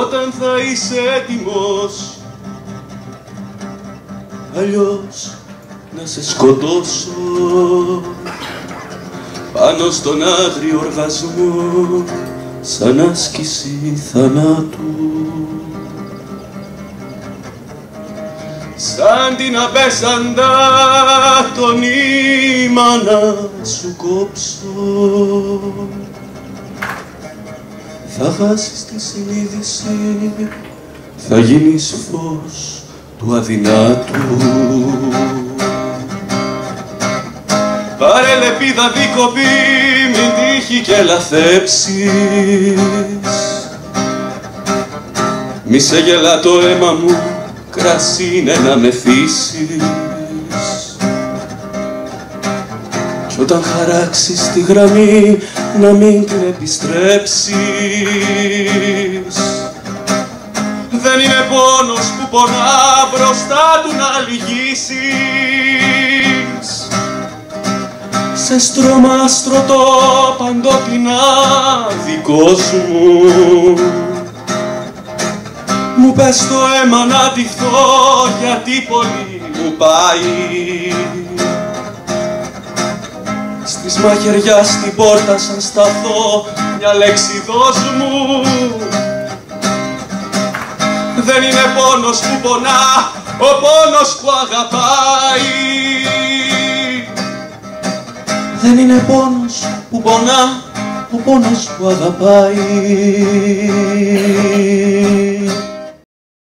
όταν θα είσαι έτοιμος αλλιώς να σε σκοτώσω. Πάνω στον άγριο οργασμό σαν άσκηση θανάτου. Σαν την απέσαντα το νήμα να σου κόψω θα χάσεις τη συνείδηση θα γίνεις φως του αδυνάτου. Πάρε λεπίδα δίκοπη, μην τύχει και λαθέψεις. Μη σε γελά το αίμα μου, κρασί είναι να μεθύσεις όταν χαράξεις τη γραμμή, να μην την επιστρέψεις. Δεν είναι πόνος που πονά μπροστά του να λυγίσεις. Σε στρώμα στρωτό παντότινα δικός μου Μου πες το αίμα να τυχθώ γιατί πολύ μου πάει Στις μαχαιριάς στην πόρτα σαν σταθώ μια λέξη δώσ' μου δεν είναι πόνος που πονά, ο πόνος που αγαπάει. Δεν είναι πόνος που πονά, ο πόνος που αγαπάει.